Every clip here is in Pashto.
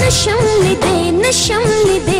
నశం నిదే నశం నిదే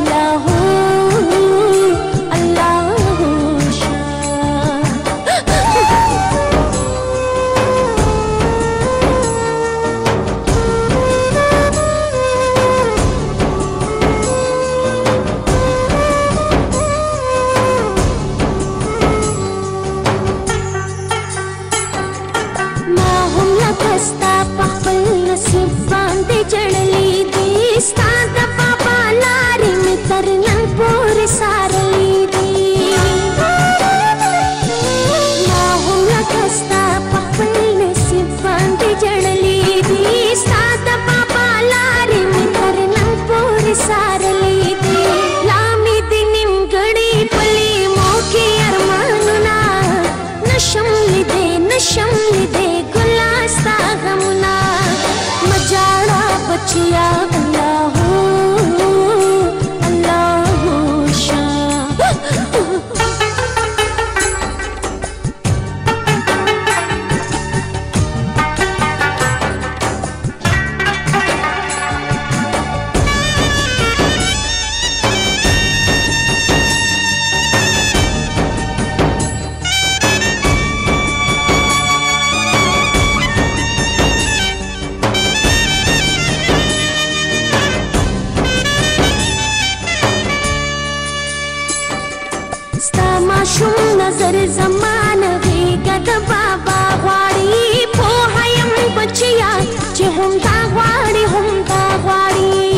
بچیا چې هم تا غواړي هم تا غواړي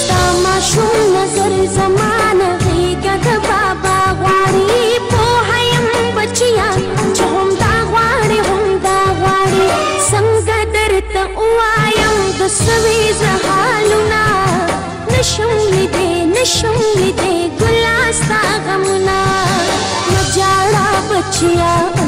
ستا ماشوم نظر زمان غېږه د بابا غواړي پوهه یم بچیا چې هم تا غواړي هم تا غواړي څنګه درته ووایم د سوي زه حالونه نشم لیدې نشم لیدې ګلا ستا غمونه نه جاړه بچیا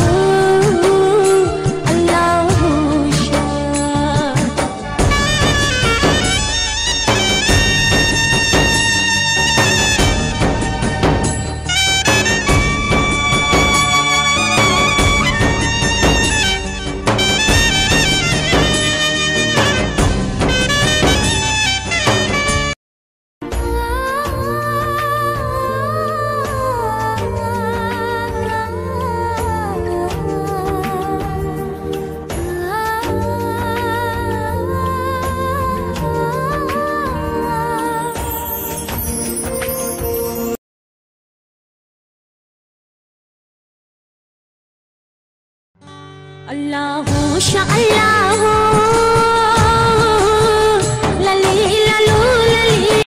الله شاء الله